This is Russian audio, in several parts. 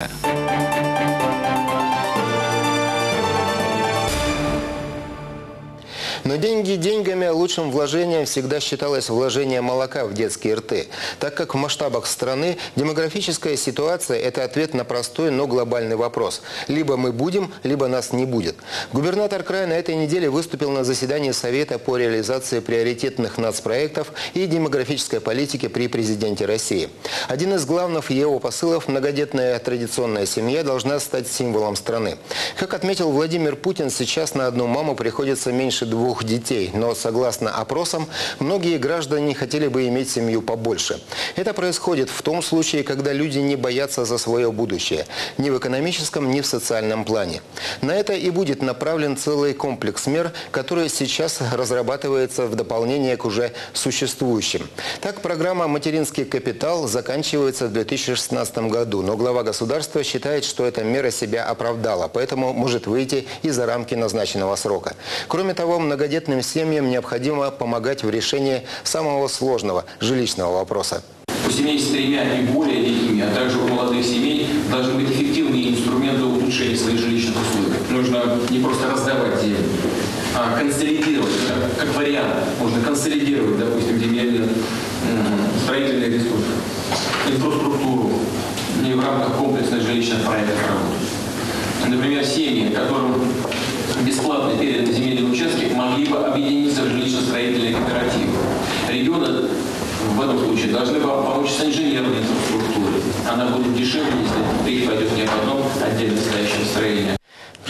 Yeah. Но деньги деньгами, лучшим вложением всегда считалось вложение молока в детские рты, так как в масштабах страны демографическая ситуация – это ответ на простой, но глобальный вопрос. Либо мы будем, либо нас не будет. Губернатор края на этой неделе выступил на заседании Совета по реализации приоритетных нацпроектов и демографической политики при президенте России. Один из главных его посылов – многодетная традиционная семья должна стать символом страны. Как отметил Владимир Путин, сейчас на одну маму приходится меньше двух двух детей. Но согласно опросам, многие граждане хотели бы иметь семью побольше. Это происходит в том случае, когда люди не боятся за свое будущее. Ни в экономическом, ни в социальном плане. На это и будет направлен целый комплекс мер, который сейчас разрабатывается в дополнение к уже существующим. Так, программа «Материнский капитал» заканчивается в 2016 году. Но глава государства считает, что эта мера себя оправдала, поэтому может выйти и за рамки назначенного срока. Кроме того, много многодетным семьям необходимо помогать в решении самого сложного жилищного вопроса. У семей с тремя и более детьми, а также у молодых семей должны быть эффективные инструменты улучшения своих жилищных условий. Нужно не просто раздавать землю, а консолидировать, как, как вариант. Можно консолидировать, допустим, земельные строительные ресурсы, инфраструктуру и в рамках комплексных жилищных проектов работать. Например, семьи, которым бесплатно переданы земельные участки, могли бы объединиться в жилищно-строительные кооперативы. Регионы в этом случае должны помочь с инженерной инфраструктурой. Она будет дешевле, если речь пойдет не об одном отдельно стоящем строении,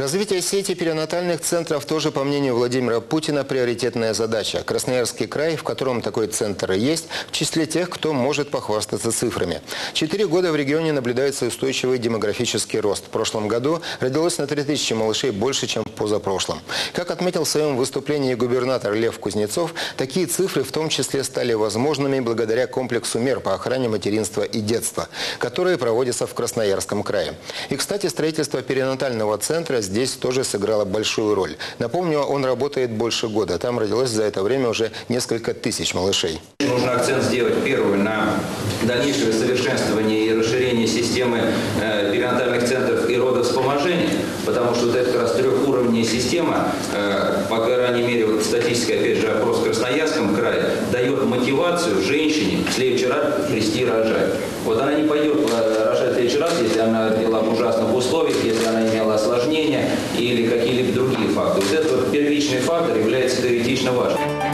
Развитие сети перинатальных центров тоже, по мнению Владимира Путина, приоритетная задача. Красноярский край, в котором такой центр есть, в числе тех, кто может похвастаться цифрами. Четыре года в регионе наблюдается устойчивый демографический рост. В прошлом году родилось на 3000 малышей больше, чем в позапрошлом. Как отметил в своем выступлении губернатор Лев Кузнецов, такие цифры в том числе стали возможными благодаря комплексу мер по охране материнства и детства, которые проводятся в Красноярском крае. И, кстати, строительство перинатального центра здесь тоже сыграла большую роль. Напомню, он работает больше года. Там родилось за это время уже несколько тысяч малышей. Нужно акцент сделать первый на дальнейшее совершенствование и расширение системы э, перинатальных центров и родовспоможения, потому что вот эта как раз трехуровневая система, э, по крайней мере, вот статистика, опять же, опрос в Красноярском крае, дает мотивацию женщине в следующий раз прийти рожать. Вот она не пойдет э, следующий раз, если она родила в ужасных условиях, если она имела осложнения или какие-либо другие факторы. Вот этот первичный фактор является критично важным.